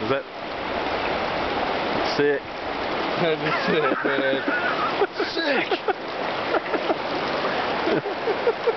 Is that sick? That is sick, man. sick!